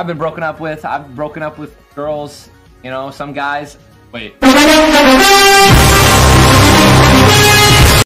I've been broken up with. I've broken up with girls. You know, some guys. Wait.